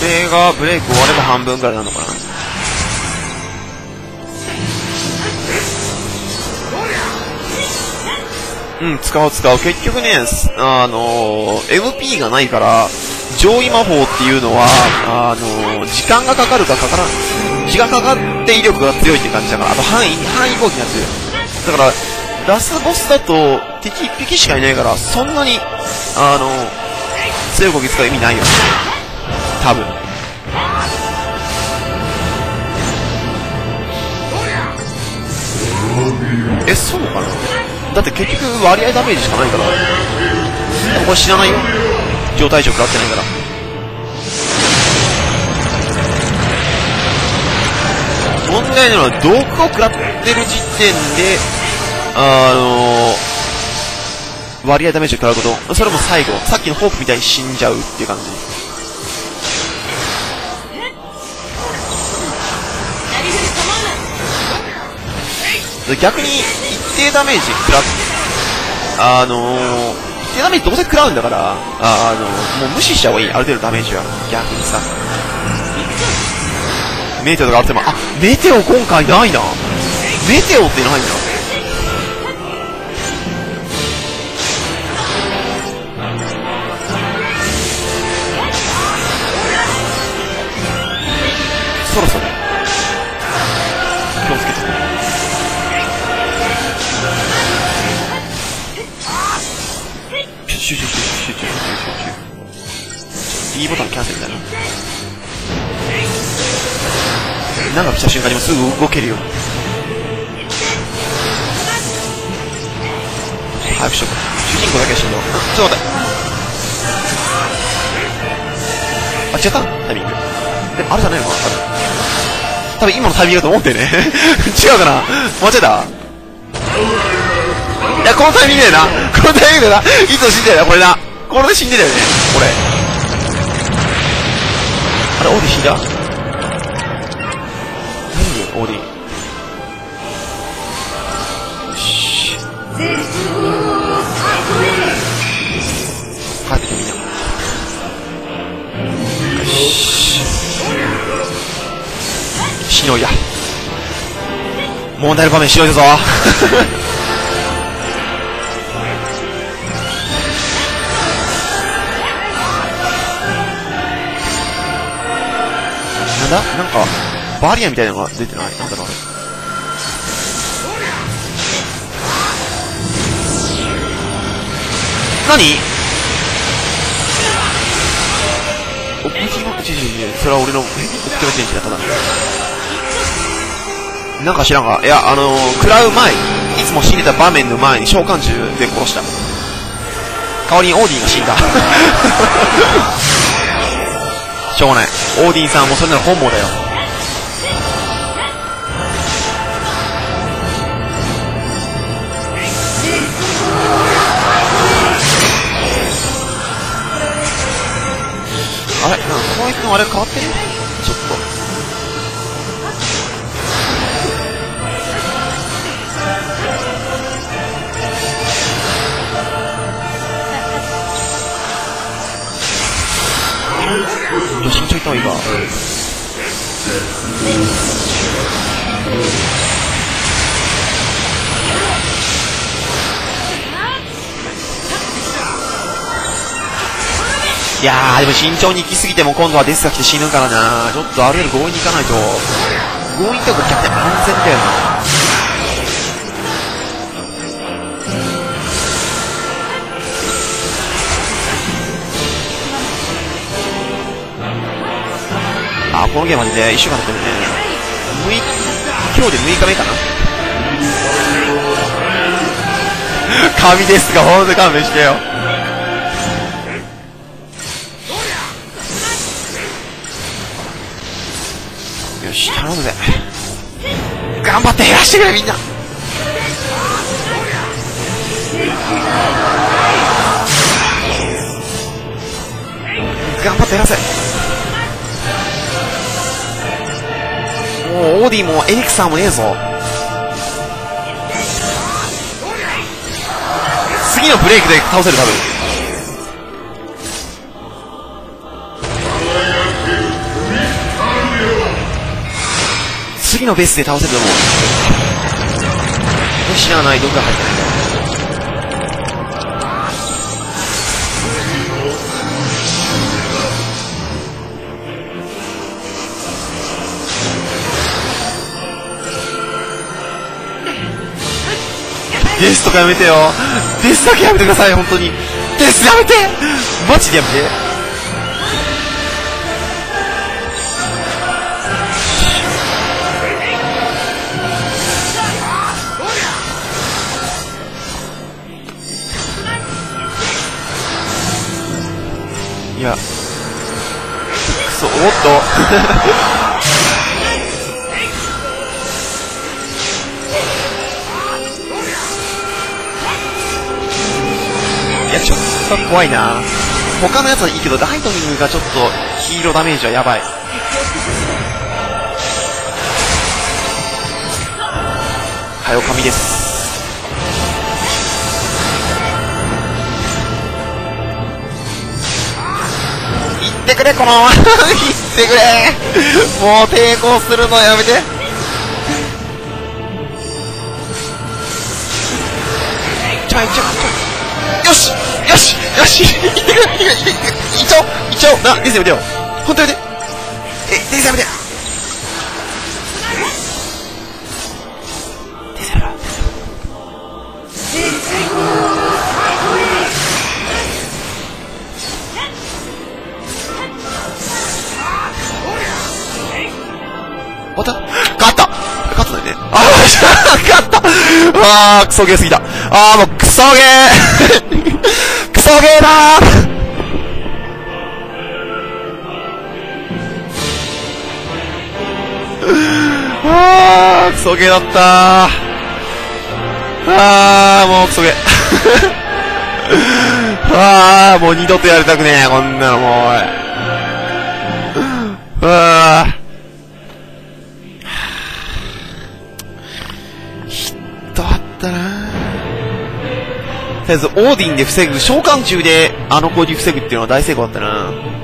俺がブレイク終われば半分ぐらいなのかなうん、使う使おう。結局ね、あのー MP がないから、上位魔法っていうのは、あのー時間がかかるかかからん、時間かかって威力が強いって感じだから、あと範囲、範囲攻撃になってる。だから、ラスボスだと敵1匹しかいないから、そんなに、あのー強い攻撃使う意味ないよね。多分。え、そうかな？だって結局割合ダメージしかないから。でもこれ知らないよ。状態上食らってないから。問題なのは、毒を食らってる時点で、あのー、割合ダメージを食らうこと、それも最後、さっきのホークみたいに死んじゃうっていう感じ。逆に、一定ダメージ食らって、あのー、一定ダメージどうせ食らうんだから、ああのもう無視しちゃおういい、ある程度ダメージは。逆にさ。メテオとかあっても、あ、メテオ今回ないな。メテオってないな。集中集中集中集中集中 B ボタンキャンセルだななんか来た瞬間にもすぐ動けるよ早くしとく主人公だけは死んだちょっと待ってあ違ったタイミングでもあれじゃないのかな多分多分今のタイミングだと思ってね違うかな間違えたいや、このタイミングだよな。このタイミングだな。いつも死んでたよな、これな。これで死んでたよね。これ。あれ、オーディ死んだ何オーディ。よし。帰ってきてみんな。よし。しのいや。問題の場面しのいだぞ。ななんか、バリアみたいなのが出てない？なんだろう？あれ。何？お、無事の、ちちち、それは俺の、え、オプティマチェンジだったな。なんか知らんが、いや、あのー、食らう前、いつも死んでた場面の前に召喚獣で殺した。代わりにオーディンが死んだ。しょうがない。オーディンさんもそれなら本望だよ。あれ？なんか河合君あれ変わってる？ちょっと。い。やー、でも慎重に行き過ぎても今度はデスが来て死ぬからなちょっとある程度強引に行かないと。強引ってことキャプテン安全だよな。あ、このゲームマジで一週間経ってるね。6日、今日で6日目かな 神ですが、ほんと勘弁してよ。よし、頼むぜ。頑張って減らしてくれ、みんな。頑張って減らせ。もオーディもエリクサーもねえぞ。次のブレイクで倒せる多分。次のベースで倒せると思う。よしなない。どっか入ってない。んだ。デスとかやめてよ。デスだけやめてください、本当に。デスやめてマジでやめて。いや、くそ、おっと。ちょっと怖いな。他のやつはいいけど、ライトニングがちょっとヒーローダメージはやばい。はよ、神です。行ってくれ、このまま 行ってくれもう抵抗するのやめてちょいちょいちょいよししよし。行ってくれ行ってくれ行ってくれ一丁一丁な、ディズやめてよ本当やめてえ、やめてまた勝った。あ、あー、クソゲーすぎた。あー、もうクソゲークソゲーだーあー、クソゲーだったー。あー、もうクソゲー。あー、もう二度とやりたくねえ、こんなのもう。あー。りあえず、オーディンで防ぐ、召喚中であの攻撃防ぐっていうのは大成功だったな。